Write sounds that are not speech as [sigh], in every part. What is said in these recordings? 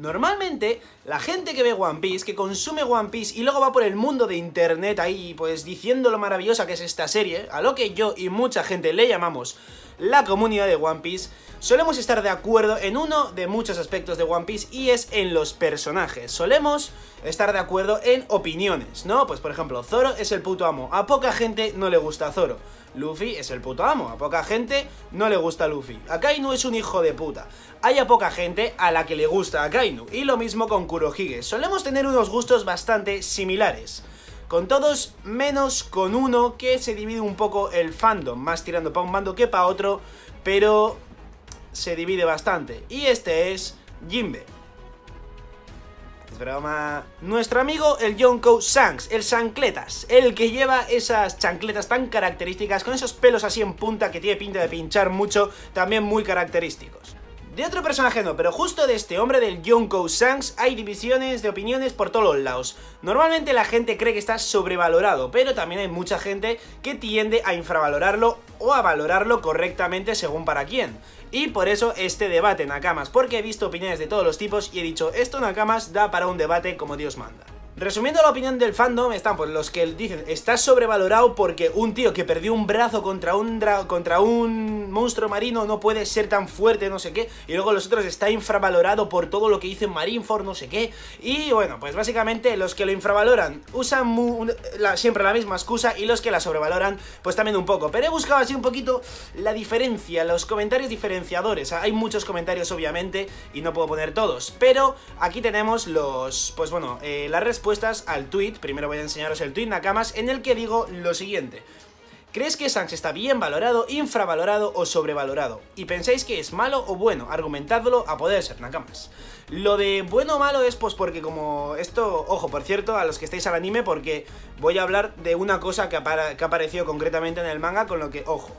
Normalmente, la gente que ve One Piece, que consume One Piece y luego va por el mundo de internet ahí, pues diciendo lo maravillosa que es esta serie, a lo que yo y mucha gente le llamamos la comunidad de One Piece, solemos estar de acuerdo en uno de muchos aspectos de One Piece y es en los personajes. Solemos estar de acuerdo en opiniones, ¿no? Pues por ejemplo, Zoro es el puto amo. A poca gente no le gusta Zoro. Luffy es el puto amo. A poca gente no le gusta Luffy. Akainu es un hijo de puta. Hay a poca gente a la que le gusta Akainu. Y lo mismo con Kurohige. Solemos tener unos gustos bastante similares con todos menos con uno que se divide un poco el fandom, más tirando para un bando que para otro, pero se divide bastante. Y este es Jimbe. Broma. Nuestro amigo el Yonko Shanks, el Chancletas, el que lleva esas chancletas tan características, con esos pelos así en punta que tiene pinta de pinchar mucho, también muy característicos. De otro personaje no, pero justo de este hombre del Yonko Shanks hay divisiones de opiniones por todos los lados. Normalmente la gente cree que está sobrevalorado, pero también hay mucha gente que tiende a infravalorarlo o a valorarlo correctamente según para quién. Y por eso este debate, Nakamas, porque he visto opiniones de todos los tipos y he dicho, esto Nakamas da para un debate como Dios manda. Resumiendo la opinión del fandom, están pues los que dicen está sobrevalorado porque un tío que perdió un brazo contra un, contra un monstruo marino no puede ser tan fuerte, no sé qué, y luego los otros está infravalorado por todo lo que dice Marineford, no sé qué, y bueno, pues básicamente los que lo infravaloran usan siempre la misma excusa y los que la sobrevaloran pues también un poco, pero he buscado así un poquito la diferencia, los comentarios diferenciadores, hay muchos comentarios obviamente y no puedo poner todos, pero aquí tenemos los, pues bueno, eh, la respuesta al tweet, primero voy a enseñaros el tweet Nakamas, en el que digo lo siguiente. ¿Crees que Shanks está bien valorado, infravalorado o sobrevalorado? ¿Y pensáis que es malo o bueno? Argumentadlo a poder ser, Nakamas. Lo de bueno o malo es pues porque como esto, ojo, por cierto, a los que estáis al anime, porque voy a hablar de una cosa que, que ha aparecido concretamente en el manga, con lo que, ojo,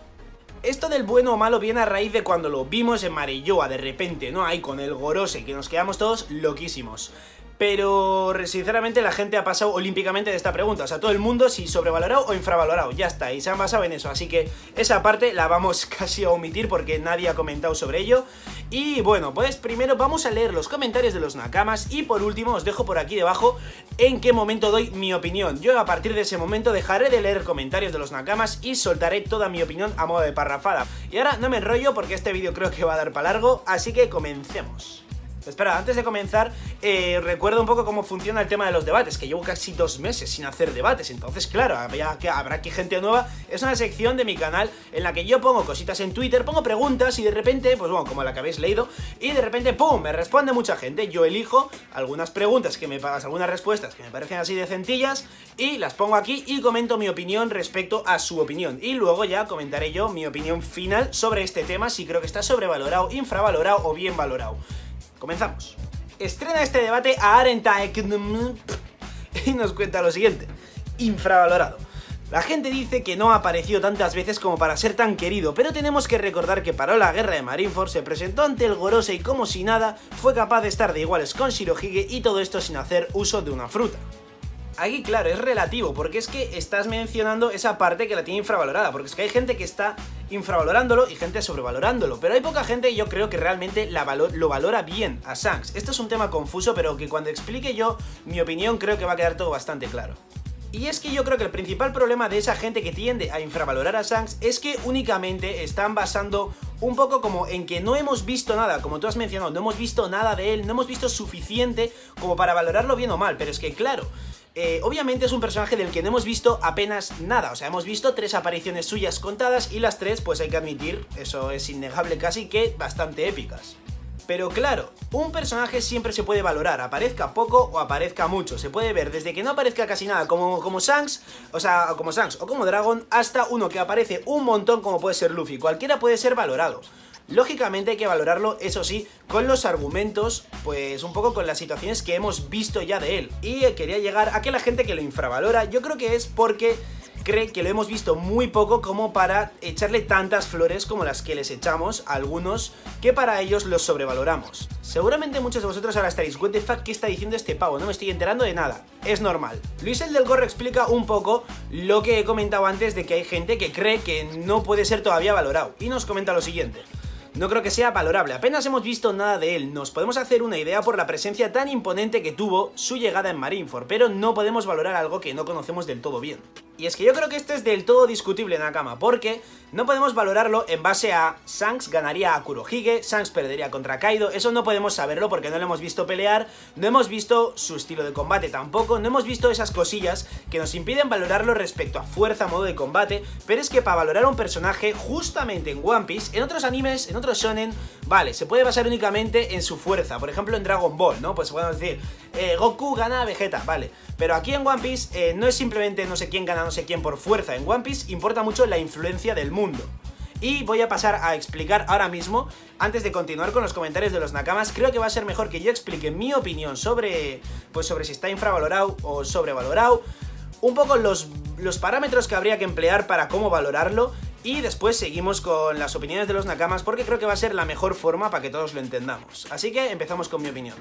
esto del bueno o malo viene a raíz de cuando lo vimos en Marilloa de repente, ¿no? Ahí con el Gorose, que nos quedamos todos loquísimos pero sinceramente la gente ha pasado olímpicamente de esta pregunta. O sea, todo el mundo si sobrevalorado o infravalorado. Ya está, y se han basado en eso. Así que esa parte la vamos [laughs] casi a omitir porque nadie ha comentado sobre ello. Y bueno, pues primero vamos a leer los comentarios de los Nakamas y por último os dejo por aquí debajo en qué momento doy mi opinión. Yo a partir de ese momento dejaré de leer comentarios de los Nakamas y soltaré toda mi opinión a modo de parrafada. Y ahora no me enrollo porque este vídeo creo que va a dar para largo, así que comencemos. Espera, antes de comenzar, eh, recuerdo un poco cómo funciona el tema de los debates, que llevo casi dos meses sin hacer debates, entonces claro, habrá, habrá aquí gente nueva, es una sección de mi canal en la que yo pongo cositas en Twitter, pongo preguntas y de repente, pues bueno, como la que habéis leído, y de repente, ¡pum!, me responde mucha gente, yo elijo algunas preguntas que me pagas, algunas respuestas que me parecen así de centillas, y las pongo aquí y comento mi opinión respecto a su opinión, y luego ya comentaré yo mi opinión final sobre este tema, si creo que está sobrevalorado, infravalorado o bien valorado. Comenzamos. Estrena este debate a Arentaek [laughs] y nos cuenta lo siguiente. Infravalorado. La gente dice que no ha aparecido tantas veces como para ser tan querido, pero tenemos que recordar que paró la guerra de Marineford, se presentó ante el Gorose y como si nada, fue capaz de estar de iguales con Shirohige y todo esto sin hacer uso de una fruta. Aquí, claro, es relativo, porque es que estás mencionando esa parte que la tiene infravalorada, porque es que hay gente que está infravalorándolo y gente sobrevalorándolo, pero hay poca gente, yo creo que realmente lo valora bien a Shanks. Esto es un tema confuso, pero que cuando explique yo mi opinión creo que va a quedar todo bastante claro. Y es que yo creo que el principal problema de esa gente que tiende a infravalorar a Shanks es que únicamente están basando un poco como en que no hemos visto nada, como tú has mencionado, no hemos visto nada de él, no hemos visto suficiente como para valorarlo bien o mal, pero es que claro, eh, obviamente es un personaje del que no hemos visto apenas nada, o sea, hemos visto tres apariciones suyas contadas y las tres, pues hay que admitir, eso es innegable casi que bastante épicas. Pero claro, un personaje siempre se puede valorar, aparezca poco o aparezca mucho. Se puede ver desde que no aparezca casi nada como, como Shanks, o sea, como Shanks o como Dragon, hasta uno que aparece un montón como puede ser Luffy. Cualquiera puede ser valorado. Lógicamente hay que valorarlo, eso sí, con los argumentos, pues un poco con las situaciones que hemos visto ya de él. Y quería llegar a que la gente que lo infravalora, yo creo que es porque cree que lo hemos visto muy poco como para echarle tantas flores como las que les echamos a algunos que para ellos los sobrevaloramos. Seguramente muchos de vosotros ahora estaréis, what ¿qué está diciendo este pavo? No me estoy enterando de nada. Es normal. Luis el del Gorro explica un poco lo que he comentado antes de que hay gente que cree que no puede ser todavía valorado. Y nos comenta lo siguiente. no creo que sea valorable. Apenas hemos visto nada de él. Nos podemos hacer una idea por la presencia tan imponente que tuvo su llegada en Marineford, pero no podemos valorar algo que no conocemos del todo bien. Y es que yo creo que esto es del todo discutible, Nakama, porque no podemos valorarlo en base a Shanks ganaría a Kurohige, Shanks perdería contra Kaido, eso no podemos saberlo porque no lo hemos visto pelear, no hemos visto su estilo de combate tampoco, no hemos visto esas cosillas que nos impiden valorarlo respecto a fuerza, modo de combate, pero es que para valorar a un personaje, justamente en One Piece, en otros animes, en otros shonen, vale, se puede basar únicamente en su fuerza, por ejemplo en Dragon Ball, ¿no? Pues podemos decir, eh, Goku gana a Vegeta, vale, pero aquí en One Piece eh, no es simplemente no sé quién gana sé quién por fuerza, en One Piece importa mucho la influencia del mundo. Y voy a pasar a explicar ahora mismo, antes de continuar con los comentarios de los nakamas, creo que va a ser mejor que yo explique mi opinión sobre, pues sobre si está infravalorado o sobrevalorado, un poco los, los parámetros que habría que emplear para cómo valorarlo y después seguimos con las opiniones de los nakamas porque creo que va a ser la mejor forma para que todos lo entendamos. Así que empezamos con mi opinión.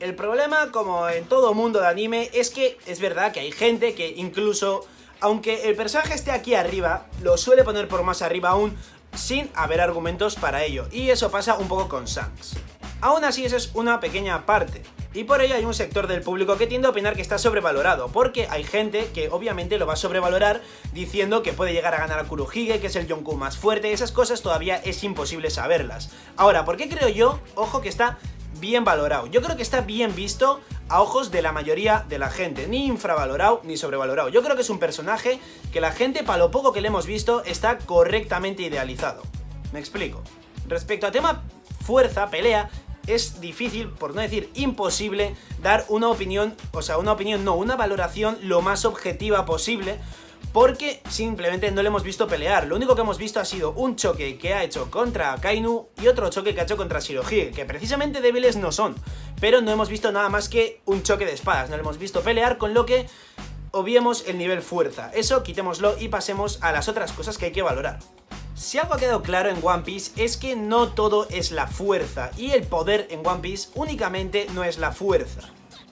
El problema, como en todo mundo de anime, es que es verdad que hay gente que incluso aunque el personaje esté aquí arriba, lo suele poner por más arriba aún sin haber argumentos para ello, y eso pasa un poco con Shanks. Aún así, esa es una pequeña parte. Y por ello hay un sector del público que tiende a opinar que está sobrevalorado, porque hay gente que obviamente lo va a sobrevalorar diciendo que puede llegar a ganar a Kurohige, que es el Yonkou más fuerte, esas cosas todavía es imposible saberlas. Ahora, ¿por qué creo yo? Ojo que está bien valorado. Yo creo que está bien visto a ojos de la mayoría de la gente, ni infravalorado ni sobrevalorado. Yo creo que es un personaje que la gente, para lo poco que le hemos visto, está correctamente idealizado. Me explico. Respecto a tema fuerza, pelea, es difícil, por no decir imposible, dar una opinión, o sea, una opinión no, una valoración lo más objetiva posible, porque simplemente no le hemos visto pelear. Lo único que hemos visto ha sido un choque que ha hecho contra Kainu y otro choque que ha hecho contra Shirohige, que precisamente débiles no son, pero no hemos visto nada más que un choque de espadas, no le hemos visto pelear, con lo que obviemos el nivel fuerza. Eso quitémoslo y pasemos a las otras cosas que hay que valorar. Si algo ha quedado claro en One Piece es que no todo es la fuerza, y el poder en One Piece únicamente no es la fuerza.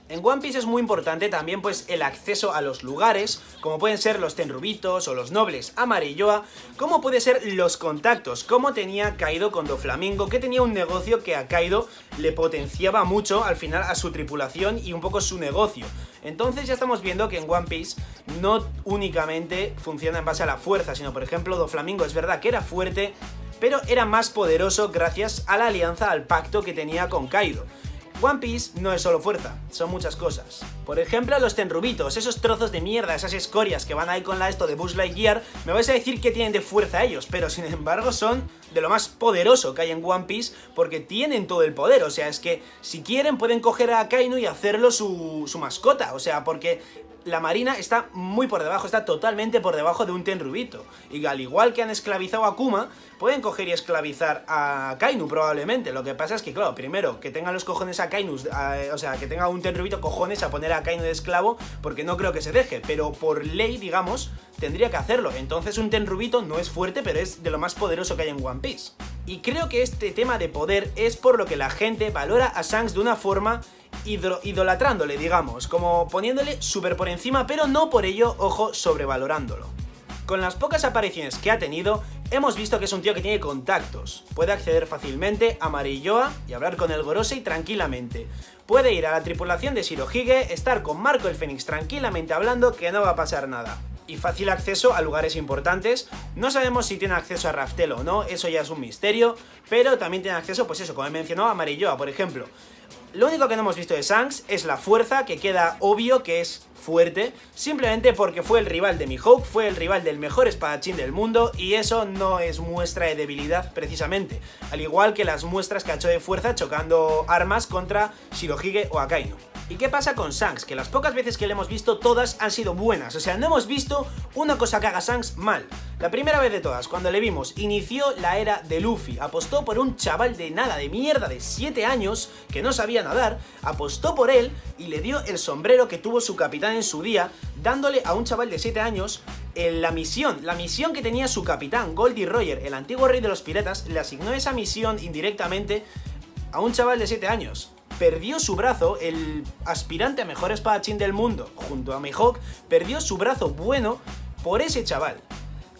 En One Piece es muy importante también pues el acceso a los lugares, como pueden ser los Tenrubitos o los Nobles Amarilloa, como puede ser los contactos, como tenía Kaido con Doflamingo, que tenía un negocio que a Kaido le potenciaba mucho al final a su tripulación y un poco su negocio. Entonces ya estamos viendo que en One Piece no únicamente funciona en base a la fuerza, sino por ejemplo Doflamingo es verdad que era fuerte, pero era más poderoso gracias a la alianza, al pacto que tenía con Kaido. One Piece no es solo fuerza, son muchas cosas. Por ejemplo, los tenrubitos, esos trozos de mierda, esas escorias que van ahí con la esto de Buzz Lightyear, me vais a decir que tienen de fuerza ellos, pero sin embargo son de lo más poderoso que hay en One Piece porque tienen todo el poder, o sea, es que si quieren pueden coger a Kainu y hacerlo su, su mascota, o sea, porque la Marina está muy por debajo, está totalmente por debajo de un Tenrubito. Y al igual que han esclavizado a Kuma, pueden coger y esclavizar a Kainu probablemente. Lo que pasa es que, claro, primero, que tengan los cojones a Kainu, o sea, que tenga un Tenrubito cojones a poner a Kainu de esclavo, porque no creo que se deje. Pero por ley, digamos, tendría que hacerlo. Entonces un Tenrubito no es fuerte, pero es de lo más poderoso que hay en One Piece. Y creo que este tema de poder es por lo que la gente valora a Shanks de una forma idolatrándole, digamos, como poniéndole súper por encima, pero no por ello, ojo, sobrevalorándolo. Con las pocas apariciones que ha tenido, hemos visto que es un tío que tiene contactos. Puede acceder fácilmente a Marilloa y hablar con el Gorosei tranquilamente. Puede ir a la tripulación de Shirohige, estar con Marco el Fénix tranquilamente hablando que no va a pasar nada. Y fácil acceso a lugares importantes. No sabemos si tiene acceso a Raftel o no, eso ya es un misterio, pero también tiene acceso, pues eso, como he mencionado, a Marilloa, por ejemplo. Lo único que no hemos visto de Shanks es la fuerza, que queda obvio que es fuerte, simplemente porque fue el rival de Mihawk, fue el rival del mejor espadachín del mundo, y eso no es muestra de debilidad precisamente, al igual que las muestras que ha hecho de fuerza chocando armas contra Shirohige o Akainu. ¿Y qué pasa con Shanks? Que las pocas veces que le hemos visto todas han sido buenas, o sea, no hemos visto una cosa que haga Shanks mal. La primera vez de todas, cuando le vimos, inició la era de Luffy, apostó por un chaval de nada, de mierda, de 7 años, que no sabía nadar, apostó por él y le dio el sombrero que tuvo su capitán en su día, dándole a un chaval de 7 años la misión, la misión que tenía su capitán, Goldie Roger, el antiguo rey de los piratas, le asignó esa misión indirectamente a un chaval de 7 años perdió su brazo, el aspirante a mejor espadachín del mundo, junto a Mihawk, perdió su brazo bueno por ese chaval.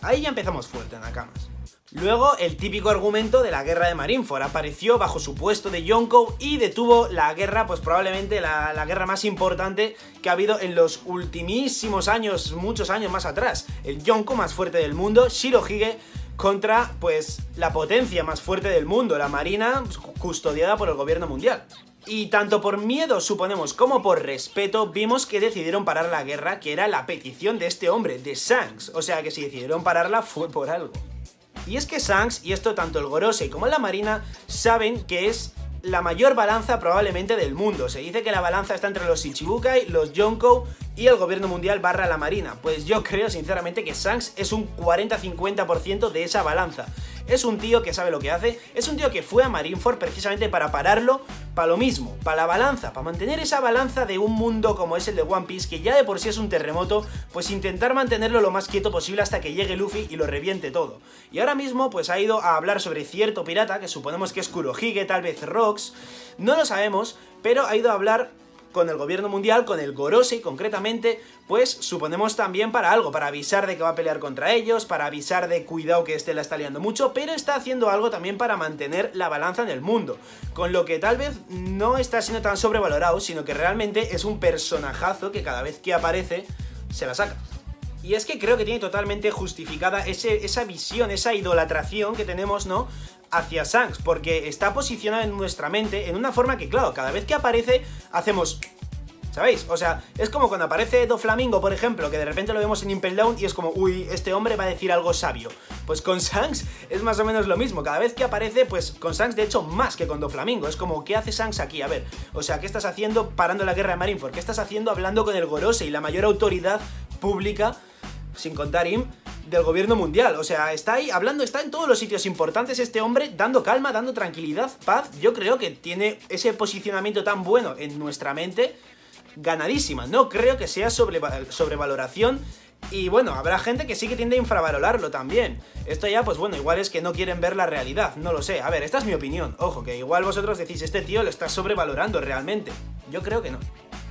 Ahí ya empezamos fuerte, Nakamas. Luego, el típico argumento de la guerra de Marineford. Apareció bajo su puesto de Yonkou y detuvo la guerra, pues probablemente la, guerra más importante que ha habido en los ultimísimos años, muchos años más atrás. El Yonkou más fuerte del mundo, Shirohige, contra, pues, la potencia más fuerte del mundo, la marina custodiada por el gobierno mundial. Y tanto por miedo, suponemos, como por respeto, vimos que decidieron parar la guerra, que era la petición de este hombre, de Shanks. O sea que si decidieron pararla fue por algo. Y es que Shanks, y esto tanto el Gorosei como la Marina, saben que es la mayor balanza probablemente del mundo. Se dice que la balanza está entre los Ichibukai, los Yonkou y el gobierno mundial barra la marina. Pues yo creo sinceramente que Shanks es un 40-50% de esa balanza. Es un tío que sabe lo que hace, es un tío que fue a Marineford precisamente para pararlo, para lo mismo, para la balanza, para mantener esa balanza de un mundo como es el de One Piece, que ya de por sí es un terremoto, pues intentar mantenerlo lo más quieto posible hasta que llegue Luffy y lo reviente todo. Y ahora mismo pues ha ido a hablar sobre cierto pirata, que suponemos que es Kurohige, tal vez Rocks, no lo sabemos, pero ha ido a hablar con el gobierno mundial, con el Gorosei concretamente, pues suponemos también para algo, para avisar de que va a pelear contra ellos, para avisar de cuidado que este la está liando mucho, pero está haciendo algo también para mantener la balanza en el mundo, con lo que tal vez no está siendo tan sobrevalorado, sino que realmente es un personajazo que cada vez que aparece se la saca. Y es que creo que tiene totalmente justificada esa visión, esa idolatración que tenemos, ¿no? Hacia Shanks, porque está posicionado en nuestra mente en una forma que, claro, cada vez que aparece, hacemos... ¿Sabéis? O sea, es como cuando aparece Do Flamingo, por ejemplo, que de repente lo vemos en Impel Down y es como, uy, este hombre va a decir algo sabio. Pues con Shanks es más o menos lo mismo. Cada vez que aparece, pues con Shanks de hecho más que con Do Flamingo. Es como, ¿qué hace Shanks aquí? A ver, o sea, ¿qué estás haciendo parando la guerra de Marineford? ¿Qué estás haciendo hablando con el Gorose y la mayor autoridad pública, sin contar Im, del gobierno mundial. O sea, está ahí hablando, está en todos los sitios importantes este hombre, dando calma, dando tranquilidad, paz. Yo creo que tiene ese posicionamiento tan bueno en nuestra mente, ganadísima. No creo que sea sobre, sobrevaloración. Y bueno, habrá gente que sí que tiende a infravalorarlo también. Esto ya, pues bueno, igual es que no quieren ver la realidad, no lo sé. A ver, esta es mi opinión. Ojo, que igual vosotros decís, este tío lo está sobrevalorando realmente. Yo creo que no.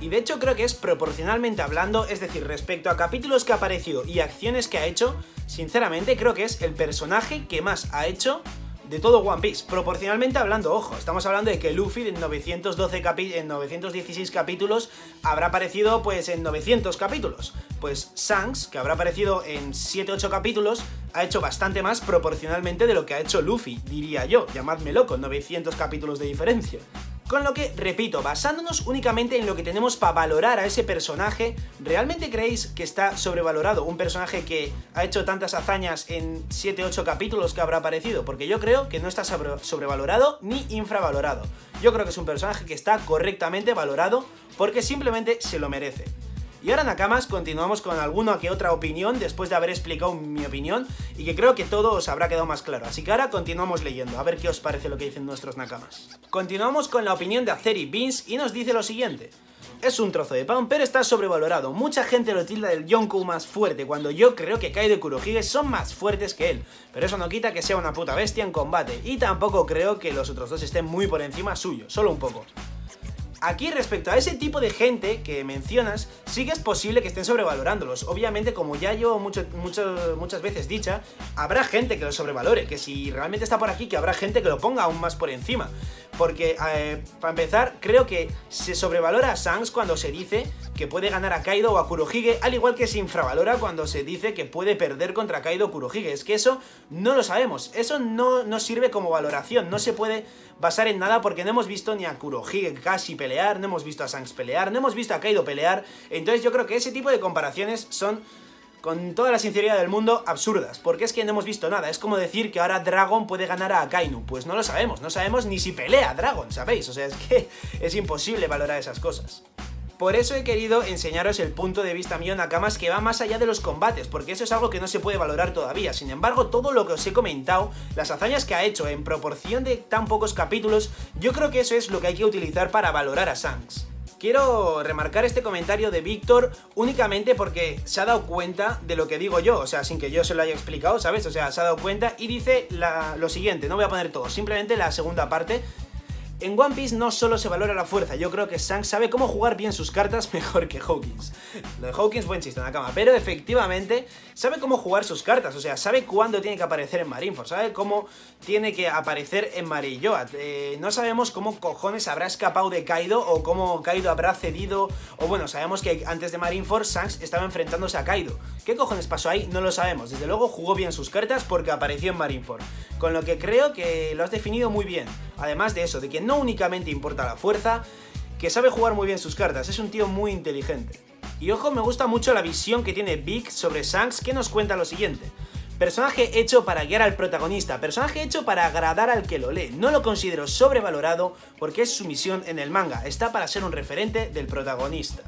Y de hecho creo que es proporcionalmente hablando, es decir, respecto a capítulos que ha aparecido y acciones que ha hecho, sinceramente creo que es el personaje que más ha hecho de todo One Piece. Proporcionalmente hablando, ojo, estamos hablando de que Luffy en 912 en 916 capítulos habrá aparecido pues en 900 capítulos. Pues Shanks, que habrá aparecido en 7-8 capítulos, ha hecho bastante más proporcionalmente de lo que ha hecho Luffy, diría yo. Llamadme loco, 900 capítulos de diferencia. Con lo que, repito, basándonos únicamente en lo que tenemos para valorar a ese personaje, ¿realmente creéis que está sobrevalorado? Un personaje que ha hecho tantas hazañas en 7-8 capítulos que habrá aparecido, porque yo creo que no está sobrevalorado ni infravalorado. Yo creo que es un personaje que está correctamente valorado porque simplemente se lo merece. Y ahora Nakamas continuamos con alguna que otra opinión después de haber explicado mi opinión y que creo que todo os habrá quedado más claro. Así que ahora continuamos leyendo, a ver qué os parece lo que dicen nuestros Nakamas. Continuamos con la opinión de Aceri Beans y nos dice lo siguiente. Es un trozo de pan, pero está sobrevalorado. Mucha gente lo tilda del Yonkou más fuerte, cuando yo creo que Kaido y Kurohige son más fuertes que él. Pero eso no quita que sea una puta bestia en combate, y tampoco creo que los otros dos estén muy por encima suyo, solo un poco. Aquí respecto a ese tipo de gente que mencionas, sí que es posible que estén sobrevalorándolos. Obviamente, como ya yo mucho, muchas veces dicha, habrá gente que lo sobrevalore, que si realmente está por aquí, que habrá gente que lo ponga aún más por encima. Porque, eh, para empezar, creo que se sobrevalora a Sans cuando se dice que puede ganar a Kaido o a Kurohige, al igual que se infravalora cuando se dice que puede perder contra Kaido o Kurohige. Es que eso no lo sabemos, eso no, no sirve como valoración, no se puede basar en nada porque no hemos visto ni a Kurohige casi pelear, no hemos visto a Sans pelear, no hemos visto a Kaido pelear, entonces yo creo que ese tipo de comparaciones son con toda la sinceridad del mundo, absurdas, porque es que no hemos visto nada. Es como decir que ahora Dragon puede ganar a Akainu. Pues no lo sabemos, no sabemos ni si pelea Dragon, ¿sabéis? O sea, es que [laughs] es imposible valorar esas cosas. Por eso he querido enseñaros el punto de vista mío Nakamas que va más allá de los combates, porque eso es algo que no se puede valorar todavía. Sin embargo, todo lo que os he comentado, las hazañas que ha hecho en proporción de tan pocos capítulos, yo creo que eso es lo que hay que utilizar para valorar a Shanks. Quiero remarcar este comentario de Víctor únicamente porque se ha dado cuenta de lo que digo yo, o sea, sin que yo se lo haya explicado, ¿sabes? O sea, se ha dado cuenta y dice lo siguiente, no voy a poner todo, simplemente la segunda parte, En One Piece no solo se valora la fuerza, yo creo que Shanks sabe cómo jugar bien sus cartas [laughs] mejor que Hawkins. Lo de Hawkins buen chiste en la cama, pero efectivamente sabe cómo jugar sus cartas, o sea, sabe cuándo tiene que aparecer en Marineford, sabe cómo tiene que aparecer en Marilloat. Eh, no sabemos cómo cojones habrá escapado de Kaido o cómo Kaido habrá cedido, o bueno, sabemos que antes de Marineford Shanks estaba enfrentándose a Kaido. ¿Qué cojones pasó ahí? No lo sabemos. Desde luego jugó bien sus cartas porque apareció en Marineford. Con lo que creo que lo has definido muy bien. Además de eso, de que no únicamente importa la fuerza, que sabe jugar muy bien sus cartas, es un tío muy inteligente. Y ojo, me gusta mucho la visión que tiene Big sobre Shanks, que nos cuenta lo siguiente. Personaje hecho para guiar al protagonista, personaje hecho para agradar al que lo lee. No lo considero sobrevalorado porque es su misión en el manga, está para ser un referente del protagonista.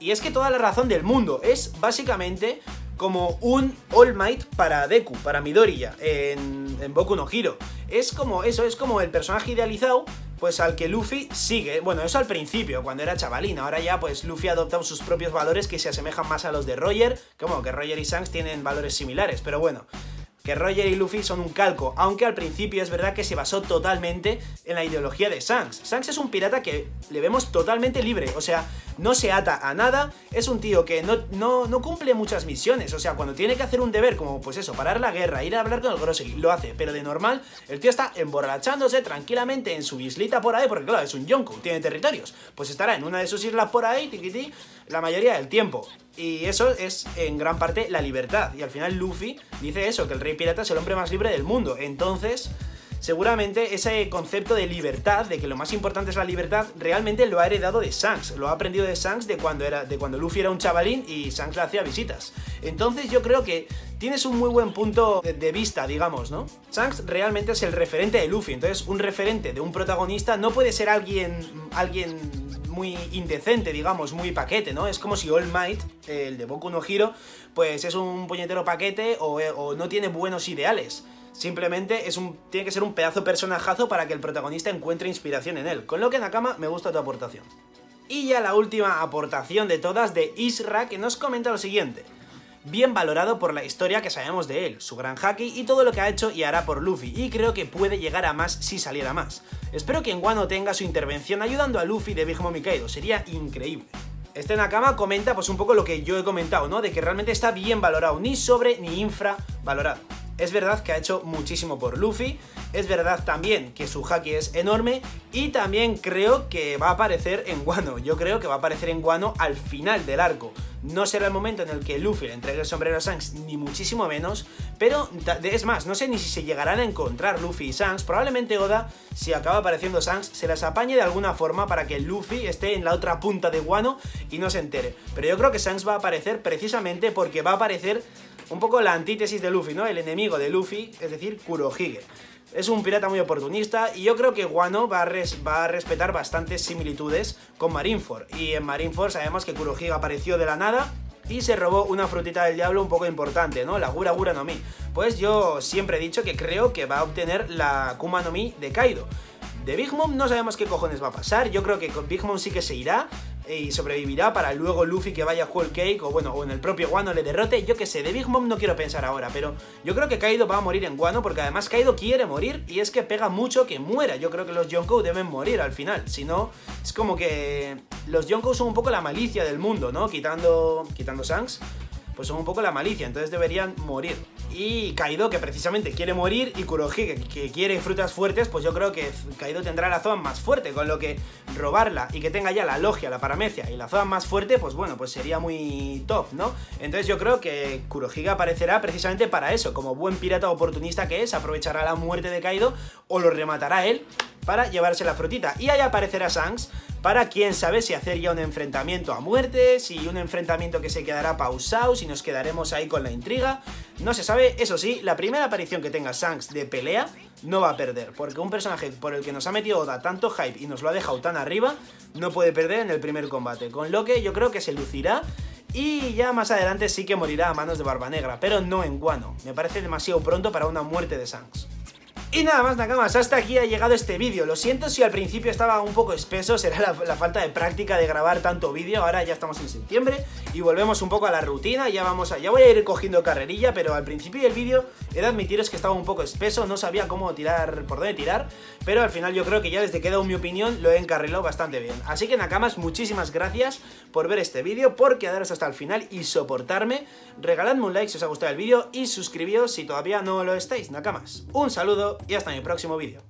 Y es que toda la razón del mundo es básicamente como un All Might para Deku, para Midoriya, en, en Boku no Hero. Es como eso, es como el personaje idealizado, pues al que Luffy sigue. Bueno, eso al principio, cuando era chavalín. Ahora ya, pues Luffy ha adoptado sus propios valores que se asemejan más a los de Roger. Como que Roger y Shanks tienen valores similares, pero bueno que Roger y Luffy son un calco, aunque al principio es verdad que se basó totalmente en la ideología de Shanks. Shanks es un pirata que le vemos totalmente libre, o sea, no se ata a nada, es un tío que no, no, cumple muchas misiones, o sea, cuando tiene que hacer un deber como pues eso, parar la guerra, ir a hablar con el Grossy, lo hace, pero de normal el tío está emborrachándose tranquilamente en su islita por ahí, porque claro, es un Yonko, tiene territorios, pues estará en una de sus islas por ahí, tiquití, la mayoría del tiempo. Y eso es en gran parte la libertad. Y al final Luffy dice eso, que el rey pirata es el hombre más libre del mundo. Entonces, seguramente ese concepto de libertad, de que lo más importante es la libertad, realmente lo ha heredado de Shanks. Lo ha aprendido de Shanks de cuando, era, de cuando Luffy era un chavalín y Shanks le hacía visitas. Entonces yo creo que tienes un muy buen punto de, vista, digamos, ¿no? Shanks realmente es el referente de Luffy. Entonces un referente de un protagonista no puede ser alguien... alguien muy indecente, digamos, muy paquete, ¿no? Es como si All Might, el de Boku no Hero, pues es un puñetero paquete o no tiene buenos ideales. Simplemente es un, tiene que ser un pedazo personajazo para que el protagonista encuentre inspiración en él. Con lo que Nakama me gusta tu aportación. Y ya la última aportación de todas de Isra que nos comenta lo siguiente bien valorado por la historia que sabemos de él, su gran haki y todo lo que ha hecho y hará por Luffy, y creo que puede llegar a más si saliera más. Espero que en Wano tenga su intervención ayudando a Luffy de Big Mom sería increíble. Este Nakama comenta pues un poco lo que yo he comentado, ¿no? De que realmente está bien valorado, ni sobre ni infra valorado. Es verdad que ha hecho muchísimo por Luffy, es verdad también que su haki es enorme y también creo que va a aparecer en Guano. Yo creo que va a aparecer en Guano al final del arco. No será el momento en el que Luffy le entregue el sombrero a Shanks, ni muchísimo menos, pero es más, no sé ni si se llegarán a encontrar Luffy y Shanks. Probablemente Oda, si acaba apareciendo Shanks, se las apañe de alguna forma para que Luffy esté en la otra punta de Guano y no se entere. Pero yo creo que Shanks va a aparecer precisamente porque va a aparecer un poco la antítesis de Luffy, ¿no? El enemigo de Luffy, es decir, Kurohige. Es un pirata muy oportunista y yo creo que Guano va a, va a respetar bastantes similitudes con Marineford. Y en Marineford sabemos que Kurohige apareció de la nada y se robó una frutita del diablo un poco importante, ¿no? La Gura Gura no Mi. Pues yo siempre he dicho que creo que va a obtener la Kuma no Mi de Kaido. De Big Mom no sabemos qué cojones va a pasar, yo creo que con Big Mom sí que se irá, y sobrevivirá para luego Luffy que vaya a Whole Cake o bueno, o en el propio Guano le derrote, yo que sé, de Big Mom no quiero pensar ahora, pero yo creo que Kaido va a morir en Guano porque además Kaido quiere morir y es que pega mucho que muera, yo creo que los Yonkou deben morir al final, si no, es como que los Yonkou son un poco la malicia del mundo, ¿no? Quitando, quitando Shanks, pues son un poco la malicia, entonces deberían morir. Y Kaido, que precisamente quiere morir, y Kurohige, que, quiere frutas fuertes, pues yo creo que Kaido tendrá la zona más fuerte, con lo que robarla y que tenga ya la logia, la paramecia y la zona más fuerte, pues bueno, pues sería muy top, ¿no? Entonces yo creo que Kurohige aparecerá precisamente para eso, como buen pirata oportunista que es, aprovechará la muerte de Kaido o lo rematará él para llevarse la frutita. Y ahí aparecerá Shanks para quién sabe si hacer ya un enfrentamiento a muerte, si un enfrentamiento que se quedará pausado, si nos quedaremos ahí con la intriga. No se sabe, eso sí, la primera aparición que tenga Shanks de pelea no va a perder, porque un personaje por el que nos ha metido Oda tanto hype y nos lo ha dejado tan arriba, no puede perder en el primer combate, con lo que yo creo que se lucirá y ya más adelante sí que morirá a manos de Barba Negra, pero no en Guano. Me parece demasiado pronto para una muerte de Shanks. Y nada más, Nakamas, hasta aquí ha llegado este vídeo. Lo siento si al principio estaba un poco espeso, será la, falta de práctica de grabar tanto vídeo. Ahora ya estamos en septiembre y volvemos un poco a la rutina. Ya vamos a, ya voy a ir cogiendo carrerilla, pero al principio del vídeo he de admitiros que estaba un poco espeso, no sabía cómo tirar, por dónde tirar, pero al final yo creo que ya desde que he dado mi opinión lo he encarrilado bastante bien. Así que Nakamas, muchísimas gracias por ver este vídeo, por quedaros hasta el final y soportarme. Regaladme un like si os ha gustado el vídeo y suscribíos si todavía no lo estáis, Nakamas. Un saludo y hasta mi próximo vídeo.